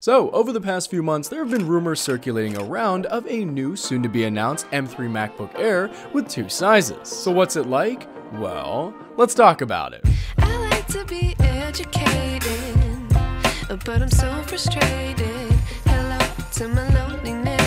So, over the past few months, there have been rumors circulating around of a new, soon to be announced M3 MacBook Air with two sizes. So, what's it like? Well, let's talk about it. I like to be educated, but I'm so frustrated. Hello to my loneliness.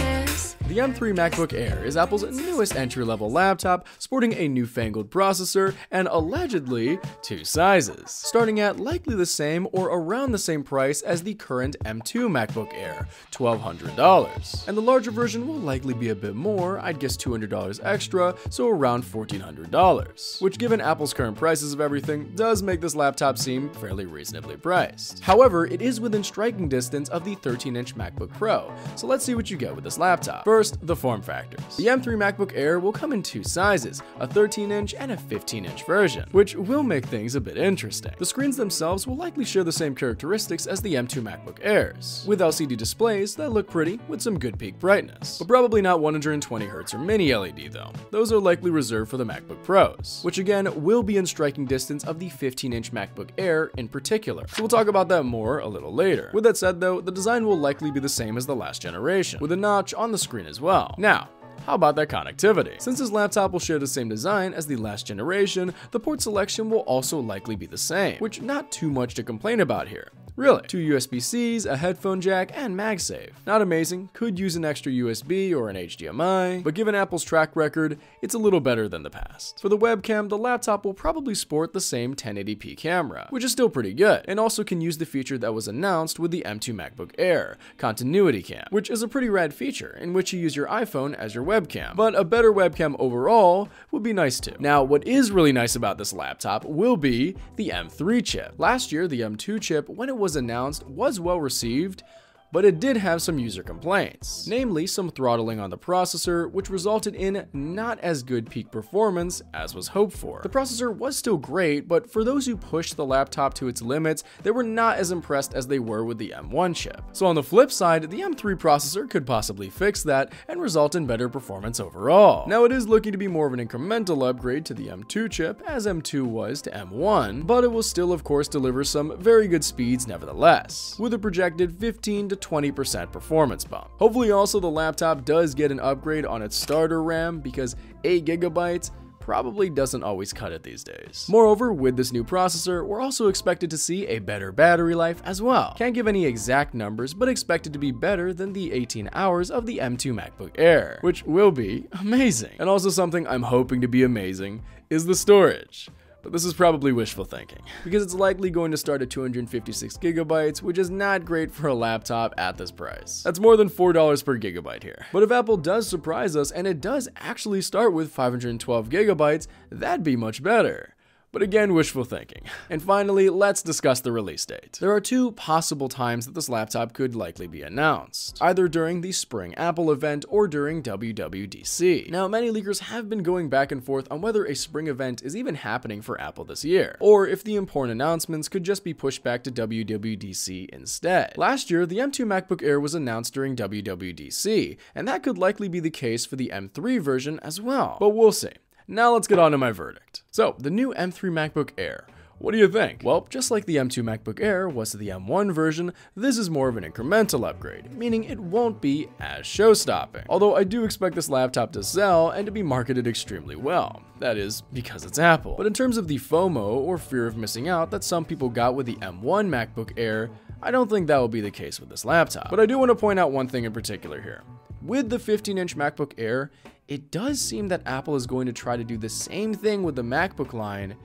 The M3 MacBook Air is Apple's newest entry level laptop, sporting a newfangled processor and allegedly two sizes, starting at likely the same or around the same price as the current M2 MacBook Air, $1,200. And the larger version will likely be a bit more, I'd guess $200 extra, so around $1,400, which given Apple's current prices of everything, does make this laptop seem fairly reasonably priced. However, it is within striking distance of the 13 inch MacBook Pro, so let's see what you get with this laptop. First, First, the form factors. The M3 MacBook Air will come in two sizes, a 13 inch and a 15 inch version, which will make things a bit interesting. The screens themselves will likely share the same characteristics as the M2 MacBook Airs, with LCD displays that look pretty with some good peak brightness, but probably not 120Hz or mini LED though. Those are likely reserved for the MacBook Pros, which again will be in striking distance of the 15 inch MacBook Air in particular. So we'll talk about that more a little later. With that said though, the design will likely be the same as the last generation, with a notch on the screen as well. Now, how about that connectivity? Since this laptop will share the same design as the last generation, the port selection will also likely be the same, which not too much to complain about here. Really, two USB-Cs, a headphone jack, and MagSafe. Not amazing, could use an extra USB or an HDMI, but given Apple's track record, it's a little better than the past. For the webcam, the laptop will probably sport the same 1080p camera, which is still pretty good, and also can use the feature that was announced with the M2 MacBook Air, Continuity Cam, which is a pretty rad feature in which you use your iPhone as your webcam. But a better webcam overall would be nice too. Now, what is really nice about this laptop will be the M3 chip. Last year, the M2 chip, when it was announced was well received, but it did have some user complaints, namely some throttling on the processor, which resulted in not as good peak performance as was hoped for. The processor was still great, but for those who pushed the laptop to its limits, they were not as impressed as they were with the M1 chip. So on the flip side, the M3 processor could possibly fix that and result in better performance overall. Now it is looking to be more of an incremental upgrade to the M2 chip, as M2 was to M1, but it will still of course deliver some very good speeds nevertheless, with a projected 15 to 20% performance bump. Hopefully also the laptop does get an upgrade on its starter RAM because 8GB probably doesn't always cut it these days. Moreover, with this new processor, we're also expected to see a better battery life as well. Can't give any exact numbers, but expected to be better than the 18 hours of the M2 MacBook Air, which will be amazing. And also something I'm hoping to be amazing is the storage but this is probably wishful thinking, because it's likely going to start at 256 gigabytes, which is not great for a laptop at this price. That's more than $4 per gigabyte here. But if Apple does surprise us and it does actually start with 512 gigabytes, that'd be much better but again, wishful thinking. And finally, let's discuss the release date. There are two possible times that this laptop could likely be announced, either during the spring Apple event or during WWDC. Now, many leakers have been going back and forth on whether a spring event is even happening for Apple this year, or if the important announcements could just be pushed back to WWDC instead. Last year, the M2 MacBook Air was announced during WWDC, and that could likely be the case for the M3 version as well, but we'll see. Now let's get on to my verdict. So, the new M3 MacBook Air. What do you think? Well, just like the M2 MacBook Air was the M1 version, this is more of an incremental upgrade, meaning it won't be as show-stopping. Although I do expect this laptop to sell and to be marketed extremely well. That is, because it's Apple. But in terms of the FOMO, or fear of missing out, that some people got with the M1 MacBook Air, I don't think that will be the case with this laptop. But I do want to point out one thing in particular here. With the 15-inch MacBook Air, it does seem that Apple is going to try to do the same thing with the MacBook line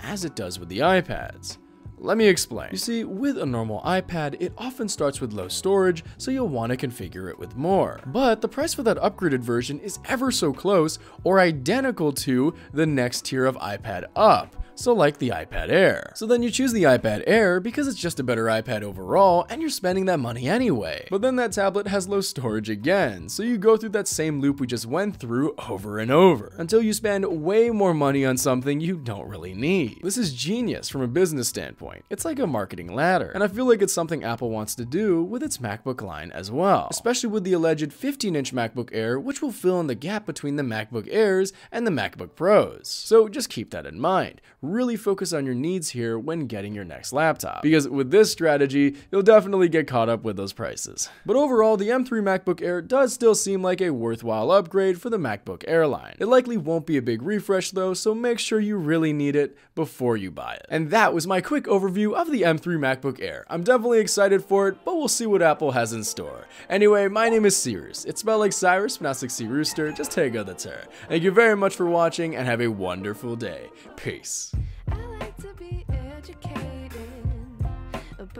as it does with the iPads. Let me explain. You see, with a normal iPad, it often starts with low storage, so you'll want to configure it with more. But the price for that upgraded version is ever so close or identical to the next tier of iPad up so like the iPad Air. So then you choose the iPad Air because it's just a better iPad overall and you're spending that money anyway. But then that tablet has low storage again, so you go through that same loop we just went through over and over until you spend way more money on something you don't really need. This is genius from a business standpoint. It's like a marketing ladder, and I feel like it's something Apple wants to do with its MacBook line as well, especially with the alleged 15-inch MacBook Air, which will fill in the gap between the MacBook Airs and the MacBook Pros. So just keep that in mind really focus on your needs here when getting your next laptop. Because with this strategy, you'll definitely get caught up with those prices. But overall, the M3 MacBook Air does still seem like a worthwhile upgrade for the MacBook Air line. It likely won't be a big refresh though, so make sure you really need it before you buy it. And that was my quick overview of the M3 MacBook Air. I'm definitely excited for it, but we'll see what Apple has in store. Anyway, my name is Cyrus. It's spelled like Cyrus, but not like See Rooster, just take out the ter. Thank you very much for watching and have a wonderful day. Peace.